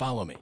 Follow me.